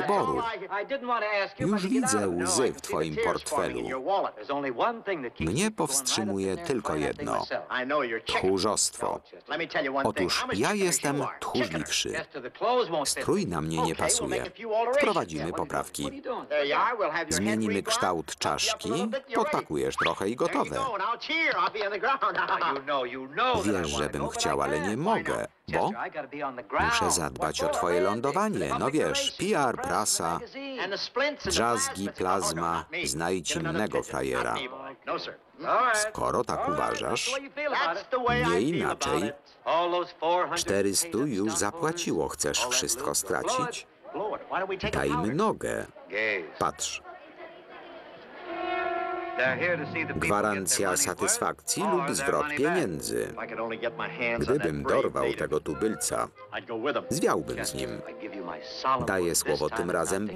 wyboru. Już widzę łzy w twoim portfelu. Mnie powstrzymuje tylko jedno. Tchórzostwo. Otóż ja jestem tchórzliwszy. Strój na mnie nie pasuje. Wprowadzimy poprawki. Zmienimy kształt czaszki, podpakujesz trochę i gotowe. Wiesz, żebym chciał, ale nie mogę, bo muszę zadbać o twoje lądowanie. No wiesz, PR, prasa, drzazgi, plazma, znajdź innego frajera. Skoro tak uważasz, nie inaczej. 400 już zapłaciło, chcesz wszystko stracić? Dajmy nogę. Patrz, gwarancja satysfakcji lub zwrot pieniędzy. Gdybym dorwał tego tubylca, zwiałbym z nim. Daję słowo tym razem